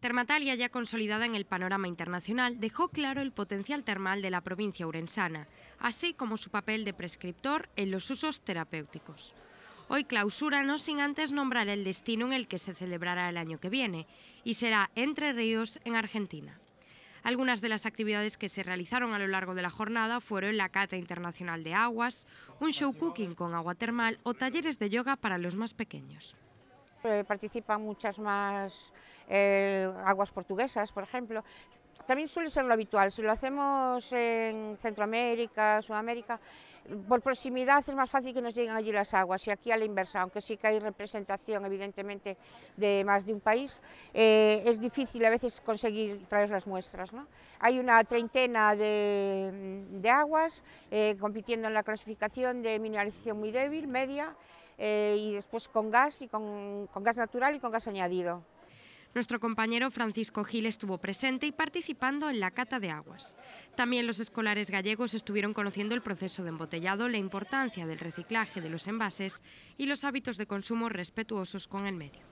Termatalia, ya consolidada en el panorama internacional, dejó claro el potencial termal de la provincia urensana, así como su papel de prescriptor en los usos terapéuticos. Hoy clausura no sin antes nombrar el destino en el que se celebrará el año que viene, y será Entre Ríos, en Argentina. Algunas de las actividades que se realizaron a lo largo de la jornada fueron la cata internacional de aguas, un show cooking con agua termal o talleres de yoga para los más pequeños. Eh, participan muchas más eh, aguas portuguesas, por ejemplo. También suele ser lo habitual, si lo hacemos en Centroamérica, Sudamérica, por proximidad es más fácil que nos lleguen allí las aguas y aquí a la inversa, aunque sí que hay representación evidentemente de más de un país, eh, es difícil a veces conseguir traer las muestras. Hay una treintena de, aguas compitiendo en la clasificación de mineralización muy débil, media, eh, y después con gas, y con gas natural y con gas añadido. Nuestro compañero Francisco Gil estuvo presente y participando en la cata de aguas. También los escolares gallegos estuvieron conociendo el proceso de embotellado, la importancia del reciclaje de los envases y los hábitos de consumo respetuosos con el medio.